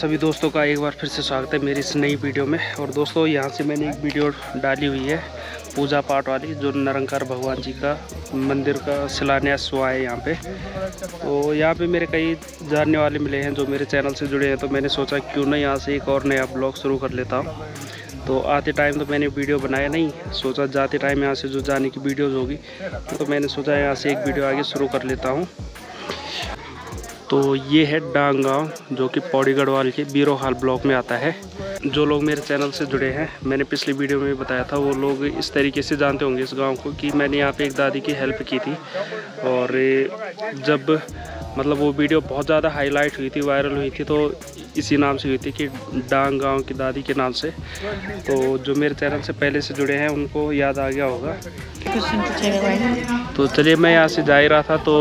सभी दोस्तों का एक बार फिर से स्वागत है मेरी इस नई वीडियो में। और दोस्तों, यहाँ से मैंने एक वीडियो डाली हुई है, पूजा पाठ वाली, जो निरंकार भगवान जी का मंदिर का शिलान्यास हुआ है यहाँ पे। तो यहाँ पे मेरे कई जानने वाले मिले हैं, जो मेरे चैनल से जुड़े हैं तो मैंने सोचा क्यों ना यहाँ से एक और नया ब्लॉग शुरू कर लेता हूँ। तो आते टाइम तो मैंने वीडियो बनाया नहीं, सोचा जाते टाइम यहाँ से जो जाने की वीडियोज़ होगी तो मैंने सोचा यहाँ से एक वीडियो आगे शुरू कर लेता हूँ। तो ये है डांग गाँव जो कि पौड़ी गढ़वाल के बीरो हाल ब्लॉक में आता है। जो लोग मेरे चैनल से जुड़े हैं, मैंने पिछली वीडियो में बताया था, वो लोग इस तरीके से जानते होंगे इस गाँव को कि मैंने यहाँ पे एक दादी की हेल्प की थी। और जब मतलब वो वीडियो बहुत ज़्यादा हाईलाइट हुई थी, वायरल हुई थी तो इसी नाम से हुई थी कि डांग गाँव की दादी के नाम से। तो जो मेरे चैनल से पहले से जुड़े हैं, उनको याद आ गया होगा। तो चलिए मैं यहाँ से जा ही रहा था तो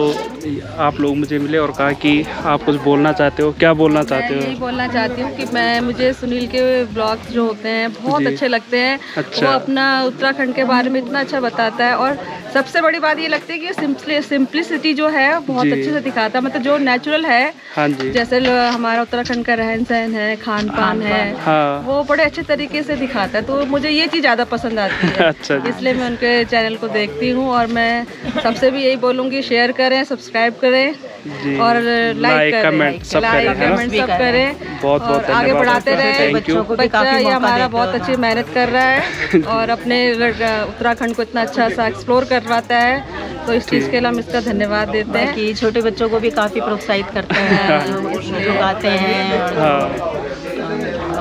आप लोग मुझे मिले और कहा कि आप कुछ बोलना चाहते हो। क्या बोलना चाहते हो? बोलना चाहती हूँ कि मैं मुझे सुनील के ब्लॉग्स जो होते हैं बहुत अच्छे लगते हैं। अच्छा। वो अपना उत्तराखंड के बारे में इतना अच्छा बताता है और सबसे बड़ी बात ये लगती है कि सिंपली सिंपलिसिटी जो है बहुत अच्छे से दिखाता है। मतलब जो नेचुरल है हाँ जी। जैसे हमारा उत्तराखंड का रहन सहन है खान पान है हाँ वो बड़े अच्छे तरीके से दिखाता है। तो मुझे ये चीज़ ज़्यादा पसंद आती है। अच्छा इसलिए मैं उनके चैनल को देखती हूँ और मैं सबसे भी यही बोलूँगी शेयर करें सब्सक्राइब करें और लाइक करें। कमेंट सब लाइक कमेंट सब करें। बहुत बहुत और आगे बढ़ाते। रहे. बच्चा ये हमारा बहुत अच्छी मेहनत कर रहा है और अपने उत्तराखंड को इतना अच्छा सा एक्सप्लोर करवाता है। तो इस चीज़ के लिए हम इसका धन्यवाद देते हैं। कि छोटे बच्चों को भी काफ़ी प्रोत्साहित करते हैं जो गाते हैं। और हाँ।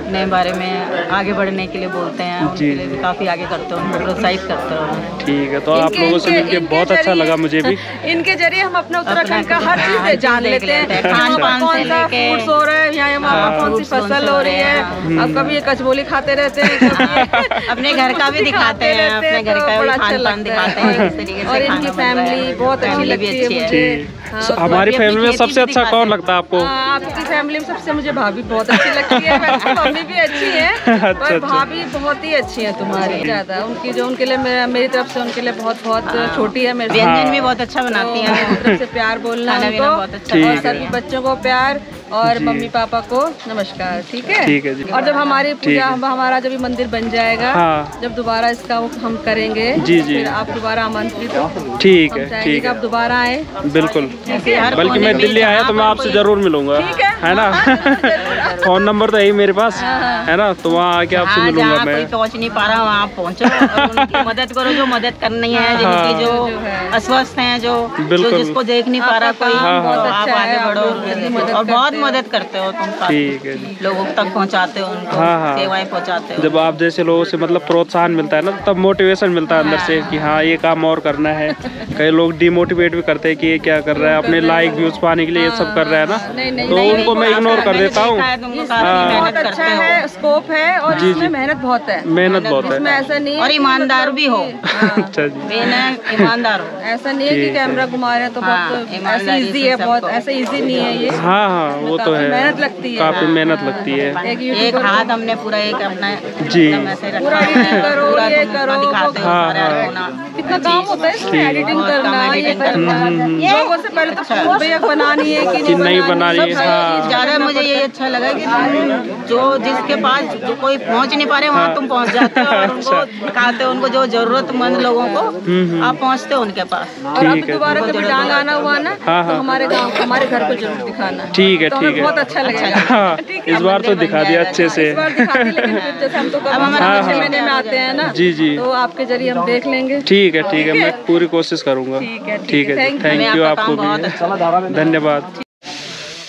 अपने बारे में आगे बढ़ने के लिए बोलते हैं उनके लिए भी काफ़ी आगे करते हैं उनको प्रोत्साहित करते हैं। ठीक है तो आप इनके- लोगों से इनके- मिलके इनके बहुत अच्छा जरिए- लगा मुझे भी। इनके ज़रिए हम अपना उत्तराखंड का हर हाँ, चीज़ जान लेते हैं। हैं। कौन से सा लेके- फूड्स हो रहा है यहाँ यहाँ वहाँ कौन सी फ़सल हो हो रही है? अब कभी ये कचबोली खाते रहते हैं? अपने घर का भी दिखाते हैं अपने घर तो का भी बड़ा अच्छा है। दिखाते हैं किस तरीके से और इनकी रहा है। फैमिली बहुत अच्छी भी लगती है हाँ, हमारी फैमिली में सबसे अच्छा कौन लगता है आपको? हाँ, आपकी फैमिली में सबसे मुझे भाभी बहुत अच्छी लगती है। वैसे मम्मी भी अच्छी है अच्छा, पर अच्छा। भाभी बहुत ही अच्छी है तुम्हारी। ज़्यादा उनकी जो उनके लिए मेरा मेरी तरफ़ से उनके लिए बहुत बहुत छोटी है मेरे व्यंजन भी बहुत अच्छा बनाती है। हैं से प्यार बोलना बहुत अच्छा है। सभी बच्चों को प्यार और मम्मी पापा को नमस्कार ठीक है ठीक है जी और जब हमारी पूजा हम हमारा जब मंदिर बन जाएगा हाँ। जब दोबारा इसका वो हम करेंगे जी, जी। फिर आप दोबारा आमंत्रित हो ठीक है ठीक है आप दोबारा आए बिल्कुल बल्कि मैं दिल्ली आया तो मैं आपसे ज़रूर मिलूँगा है। है ना हाँ, ज़रूर। फ़ोन नंबर तो यही मेरे पास है ना तो वहाँ आके आपसे हाँ, मिलूँगा मैं पहुँच नहीं पा रहा वहाँ आप पहुँचो मदद करो जो मदद करनी है हाँ। जिनकी जो जो है। अस्वस्थ हैं जो बिल्कुल। जिसको देख नहीं पा रहा कोई हाँ, हाँ। आप अच्छा है आगे बढ़ो और बहुत हो। मदद करते हो तुम ठीक है जी। लोगों तक पहुँचाते हो उनको हाँ, हाँ। सेवाएँ पहुँचाते हो। जब आप जैसे लोगों से मतलब प्रोत्साहन मिलता है ना तब मोटिवेशन मिलता है अंदर से कि हाँ ये काम और करना है। कई लोग डिमोटिवेट भी करते हैं कि ये क्या कर रहा है अपने लाइक व्यूज़ पाने के लिए ये सब कर रहा है ना। नहीं नहीं तो उनको मैं इग्नोर कर देता हूँ। देखा है हाँ। अच्छा है। स्कोप है और जी, इसमें जी। मेहनत बहुत है। मेहनत बहुत है। ऐसा नहीं और ईमानदार मतलब भी हो। हाँ, अच्छा जी। ईमानदार हो। ऐसा नहीं है कि कैमरा घुमा रहे हैं तो हाँ, बहुत ऐसे ईमानदारी इजी है बहुत। ऐसे इजी नहीं है ये। हाँ हाँ वो तो है। मेहनत लगती है। काफ़ी मेहनत लगती है। एक एक हाथ हमने पूरा एक अपना जी। पूरा है। करो, ये करो, हाँ, हाँ। कितना काम होता है इसमें एडिटिंग करना ये करना। लोगों से पहले तो पूछ भैया बनानी है कि नहीं बनानी। है, हाँ। ज़्यादा मुझे ये अच्छा लगा कि जो जिसके पास जो कोई पहुँच नहीं पा रहे वहाँ तुम पहुँच जाते हो और उनको दिखाते हो उनको जो जरूरतमंद लोगों को आप पहुँचते हो उनके पास। और अब दोबारा कभी डांग आना हुआ ना हाँ, तो हाँ। हमारे गाँव हमारे घर को ज़रूर दिखाना। ठीक है तो ठीक है। बहुत अच्छा लगेगा। हाँ। इस बार तो दिखा दिया अच्छे से। इस बार दिखाती लेकिन फिर जैसे हम तो हाँ, हाँ। हैं। जी जी। तो आपके ज़रिए हम देख लेंगे। ठीक है ठीक है मैं पूरी कोशिश करूँगा। ठीक है, ठीक है, है। थैंक यू आपको भी। धन्यवाद।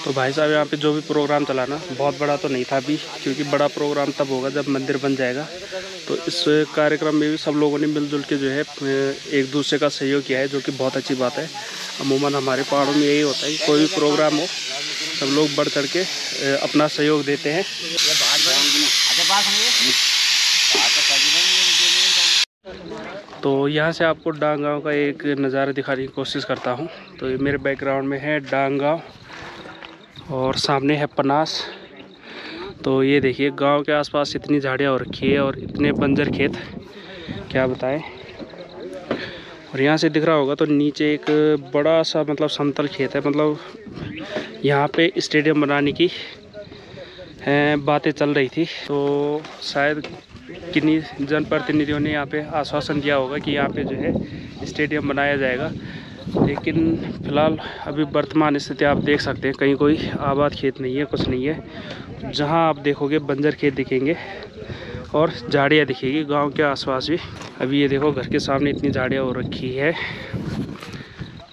तो भाई साहब, यहाँ पे जो भी प्रोग्राम चला ना, बहुत बड़ा तो नहीं था अभी, क्योंकि बड़ा प्रोग्राम तब होगा जब मंदिर बन जाएगा। तो इस कार्यक्रम में भी सब लोगों ने मिलजुल के जो है, एक दूसरे का सहयोग किया है, जो कि बहुत अच्छी बात है। अमूमन हमारे पहाड़ों में यही होता है कोई भी प्रोग्राम हो, सब लोग बढ़ चढ़ के अपना सहयोग देते हैं। तो यहाँ से आपको डांग गाँव का एक नज़ारा दिखाने की कोशिश करता हूँ। तो ये मेरे बैकग्राउंड में है डांग गाँव और सामने है पनास। तो ये देखिए, गाँव के आसपास इतनी झाड़ियाँ हो रखी है और इतने बंजर खेत, क्या बताएँ। और यहाँ से दिख रहा होगा तो नीचे एक बड़ा सा मतलब समतल खेत है मतलब यहाँ पे स्टेडियम बनाने की बातें चल रही थी। तो शायद किन्हीं जनप्रतिनिधियों ने यहाँ पे आश्वासन दिया होगा कि यहाँ पे जो है स्टेडियम बनाया जाएगा। लेकिन फ़िलहाल अभी वर्तमान स्थिति आप देख सकते हैं, कहीं कोई आबाद खेत नहीं है, कुछ नहीं है। जहाँ आप देखोगे, बंजर खेत दिखेंगे और झाड़ियाँ दिखेगी, गाँव के आसपास भी। अभी ये देखो, घर के सामने इतनी झाड़ियाँ हो रखी है।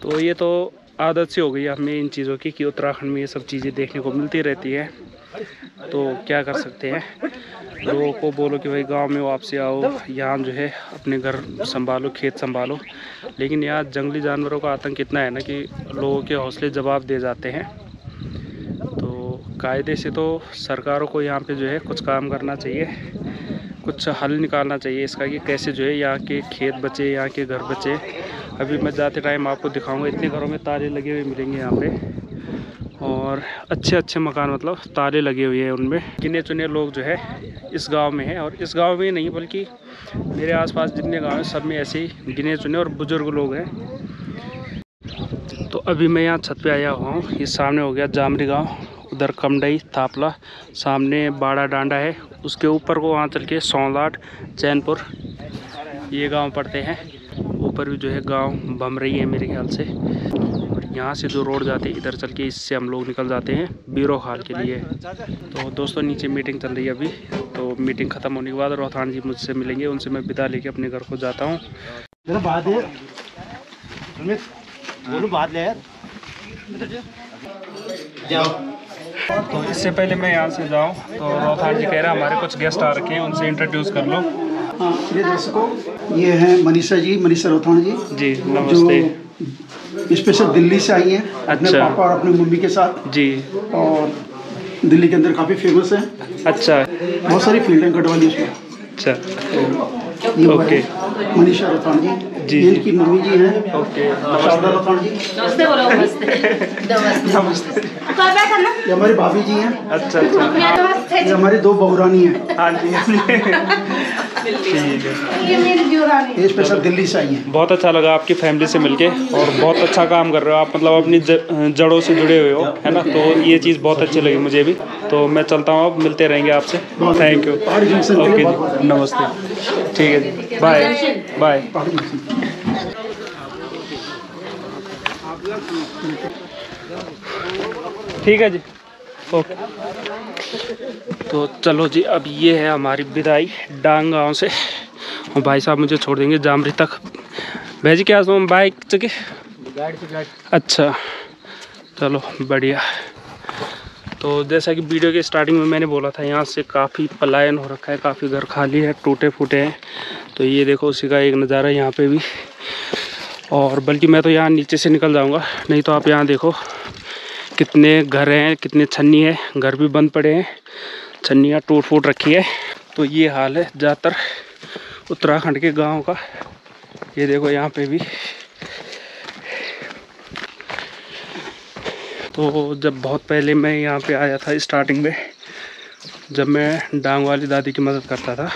तो ये तो आदत सी हो गई हमें इन चीज़ों की, कि उत्तराखंड में ये सब चीज़ें देखने को मिलती रहती है। तो क्या कर सकते हैं? लोगों को बोलो कि भाई गाँव में वापसी आओ, यहाँ जो है अपने घर संभालो, खेत संभालो। लेकिन यहाँ जंगली जानवरों का आतंक इतना है ना कि लोगों के हौसले जवाब दे जाते हैं। तो कायदे से तो सरकारों को यहाँ पे जो है कुछ काम करना चाहिए, कुछ हल निकालना चाहिए इसका कि कैसे जो है यहाँ के खेत बचे, यहाँ के घर बचे। अभी मैं जाते टाइम आपको दिखाऊँगा, इतने घरों में ताले लगे हुए मिलेंगे यहाँ पे। और अच्छे अच्छे मकान मतलब ताले लगे हुए हैं उनमें। गिने चुने लोग जो है इस गाँव में हैं और इस गाँव में नहीं, बल्कि मेरे आसपास जितने गाँव हैं, सब में ऐसे ही गिने चुने और बुज़ुर्ग लोग हैं। तो अभी मैं यहाँ छत पे आया हुआ हूँ। ये सामने हो गया जामरी गाँव, उधर कमडई, थापला, सामने बाड़ा डांडा है। उसके ऊपर को वहाँ चल के सौलाट, चैनपुर, ये गाँव पड़ते हैं। ऊपर भी जो है गाँव बम रही है मेरे ख्याल से। यहाँ से जो रोड जाती है इधर चल के इससे हम लोग निकल जाते हैं बीरो हाल के लिए। तो दोस्तों नीचे मीटिंग चल रही है अभी। तो मीटिंग ख़त्म होने के बाद रोहतान जी मुझसे मिलेंगे उनसे मैं विदा लेके अपने घर को जाता हूँ। तो इससे पहले मैं यहाँ से जाऊँ तो रोहतान जी कह रहे हैं हमारे कुछ गेस्ट आ रखे हैं उनसे इंट्रोड्यूस कर लो। हाँ दर्शकों ये हैं मनीषा जी मनीषा रोथान जी जी नमस्ते। स्पेशल दिल्ली से आई हैं। अपने अच्छा। पापा और अपनी मम्मी के साथ। जी। और दिल्ली के अंदर काफ़ी फ़ेमस है। अच्छा। बहुत सारी फ़ील्ड हैं गढ़वाली उसमें। अच्छा। वो ओके। मनीषा रोथान जी। जी। इनकी मम्मी जी हैं। ओके शारदा रोथान जी। ये हमारी भाभी जी हैं। अच्छा अच्छा। ये हमारी दो बहुरानी हैं। हाँ जी। ठीक है। ये स्पेशल दिल्ली से आई हैं। बहुत अच्छा लगा आपकी फैमिली से मिलके और बहुत अच्छा काम कर रहे हो आप मतलब अपनी जड़ों से जुड़े हुए हो है ना? तो ये चीज़ बहुत अच्छी लगी मुझे भी। तो मैं चलता हूँ अब मिलते रहेंगे आपसे। थैंक यू ओके जी। नमस्ते। ठीक है जी। बाय बाय ठीक है जी। ओके तो चलो जी अब ये है हमारी विदाई डांग गाँव से। और भाई साहब मुझे छोड़ देंगे जामरी तक। भाई जी क्या तुम बाइक चुके अच्छा चलो बढ़िया। तो जैसा कि वीडियो के स्टार्टिंग में मैंने बोला था यहाँ से काफ़ी पलायन हो रखा है काफ़ी घर खाली है टूटे फूटे हैं। तो ये देखो उसी का एक नज़ारा यहाँ पे भी। और बल्कि मैं तो यहाँ नीचे से निकल जाऊँगा नहीं तो आप यहाँ देखो। कितने घर हैं, कितने छन्नी है, घर भी बंद पड़े हैं, छन्नियाँ टूट फूट रखी है। तो ये हाल है ज़्यादातर उत्तराखंड के गाँव का। ये देखो यहाँ पे भी। तो जब बहुत पहले मैं यहाँ पे आया था स्टार्टिंग में, जब मैं डांग वाली दादी की मदद करता था,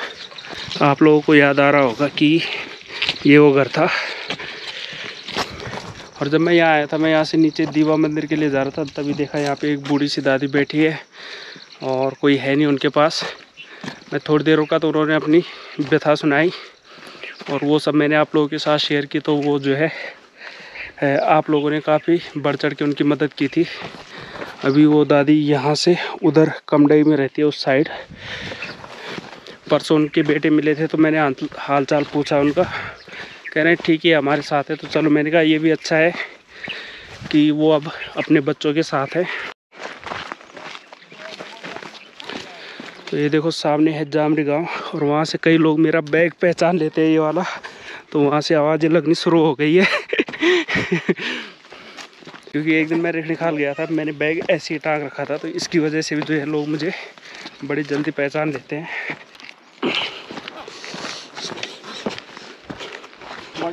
आप लोगों को याद आ रहा होगा कि ये वो घर था। और जब मैं यहाँ आया था, मैं यहाँ से नीचे दीवा मंदिर के लिए जा रहा था, तभी देखा यहाँ पे एक बूढ़ी सी दादी बैठी है और कोई है नहीं उनके पास। मैं थोड़ी देर रुका तो उन्होंने अपनी व्यथा सुनाई और वो सब मैंने आप लोगों के साथ शेयर की तो वो जो है आप लोगों ने काफ़ी बढ़ चढ़ के उनकी मदद की थी। अभी वो दादी यहाँ से उधर कमडई में रहती है, उस साइड परसों उनके बेटे मिले थे तो मैंने हाल चाल पूछा उनका कह रहे हैं, ठीक है, हमारे साथ है। तो चलो, मैंने कहा, ये भी अच्छा है कि वो अब अपने बच्चों के साथ है। तो ये देखो, सामने है जामरी गाँव और वहाँ से कई लोग मेरा बैग पहचान लेते हैं, ये वाला। तो वहाँ से आवाज़ें लगनी शुरू हो गई है। क्योंकि एक दिन मैं रेख निकाल गया था, मैंने बैग ऐसे ही टाँग रखा था तो इसकी वजह से भी जो है लोग मुझे बड़ी जल्दी पहचान लेते हैं।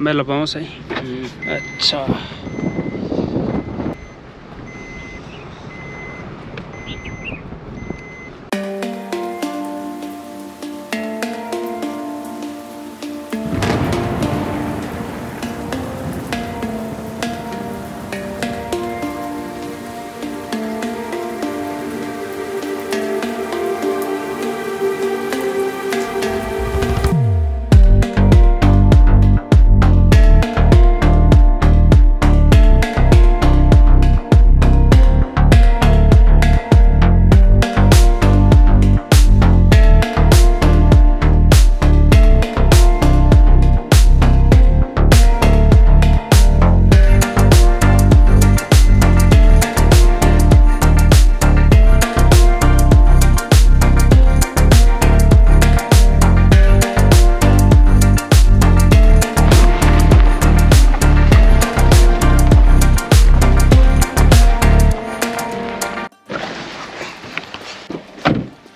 मल मेल बाउंस है अच्छा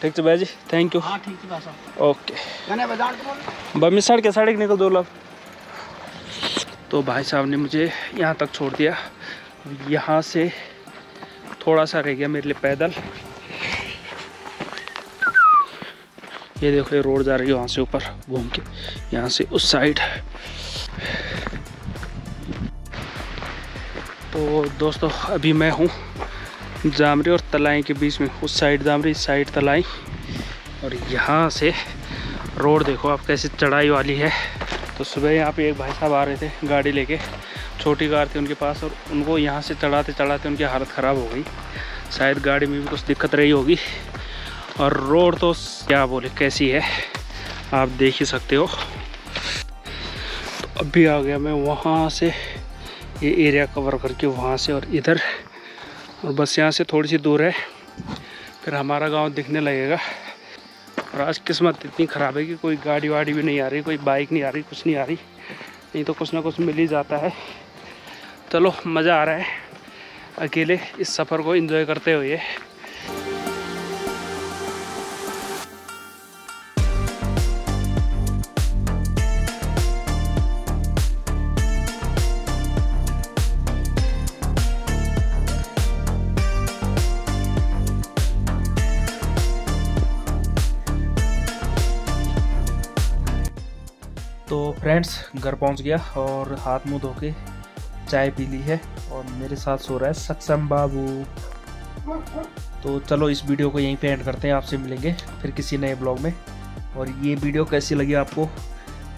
ठीक है भाई जी थैंक यू हाँ ठीक है ओके बमी सड़क सड़क निकल दो लब तो भाई साहब ने मुझे यहाँ तक छोड़ दिया। यहाँ से थोड़ा सा रह गया मेरे लिए पैदल। ये देखो ये रोड जा रही है वहाँ से ऊपर घूम के। यहाँ से उस साइड। तो दोस्तों अभी मैं हूँ। जामरी और तलाई के बीच में, उस साइड जामरी, इस साइड तलाई और यहाँ से रोड देखो आप, कैसे चढ़ाई वाली है। तो सुबह यहाँ पे एक भाई साहब आ रहे थे गाड़ी लेके, छोटी कार थी उनके पास, और उनको यहाँ से चढ़ाते चढ़ाते उनकी हालत ख़राब हो गई। शायद गाड़ी में भी कुछ दिक्कत रही होगी। और रोड तो क्या बोले, कैसी है, आप देख ही सकते हो। तो अभी आ गया मैं वहाँ से, ये एरिया कवर करके वहाँ से, और इधर और बस यहाँ से थोड़ी सी दूर है। फिर हमारा गाँव दिखने लगेगा। और आज किस्मत इतनी ख़राब है कि कोई गाड़ी वाड़ी भी नहीं आ रही, कोई बाइक नहीं आ रही, कुछ नहीं आ रही। नहीं तो कुछ ना कुछ मिल ही जाता है। चलो, मज़ा आ रहा है। अकेले इस सफ़र को इन्जॉय करते हुए। तो फ्रेंड्स घर पहुँच गया और हाथ मुँह धो के चाय पी ली है और मेरे साथ सो रहा है सक्षम बाबू। तो चलो इस वीडियो को यहीं पे एंड करते हैं, आपसे मिलेंगे फिर किसी नए ब्लॉग में। और ये वीडियो कैसी लगी आपको?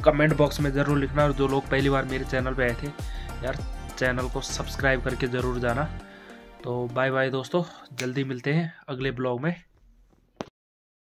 कमेंट बॉक्स में ज़रूर लिखना और जो लोग पहली बार मेरे चैनल पे आए थे, यार चैनल को सब्सक्राइब करके ज़रूर जाना। तो बाय बाय दोस्तों, जल्दी मिलते हैं अगले ब्लॉग में।